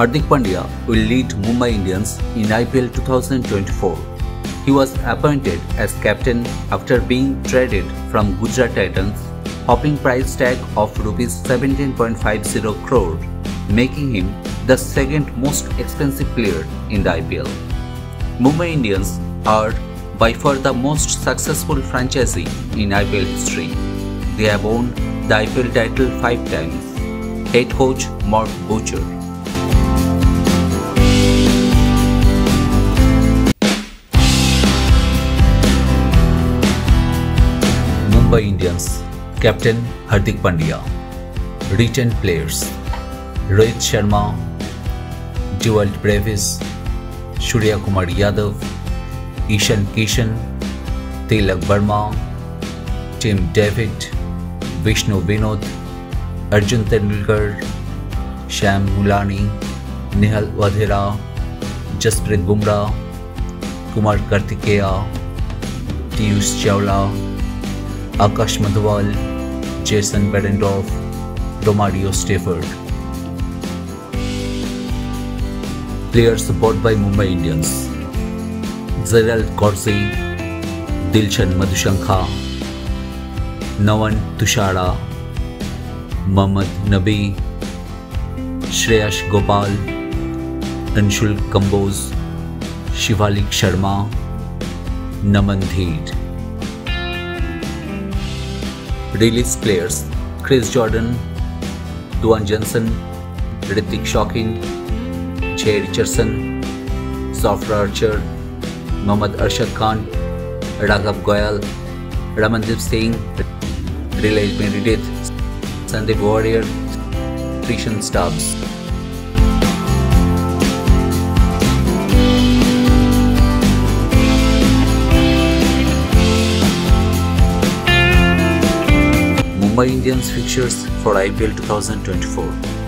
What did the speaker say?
Hardik Pandya will lead Mumbai Indians in IPL 2024. He was appointed as captain after being traded from Gujarat Titans, hopping price tag of rupees 17.50 crore, making him the second most expensive player in the IPL. Mumbai Indians are by far the most successful franchisee in IPL history. They have won the IPL title five times. Head coach Mark Butcher. Mumbai Indians, captain Hardik Pandya return players, Rohit Sharma Dewald Brevis, Surya Kumar Yadav, Ishan Kishan, Tilak Varma, Tim David, Vishnu Vinod, Arjun Tendulkar Shams Mulani Nehal Wadhera, Jasprit Bumrah, Kumar Kartikeya, Piyush Chawla Akash Madhwal, Jason Behrendorff डोमाडियो Shepherd. Player support by Mumbai Indians Gerald Coetzee Dilshan Madushanka Nuwan Thushara Mohammad Nabi Shreyas Gopal Anshul Kamboj Shivalik Sharma Naman Dhir release players Chris Jordan Duan Jansen Hrithik Shokeen छे Richardson Jofra Archer Mohammad Arshad Khan Raghav Goyal Ramandeep Singh Riley Meredith Sandeep Warrier Krishan staffs Mumbai Indians fixtures for IPL 2024.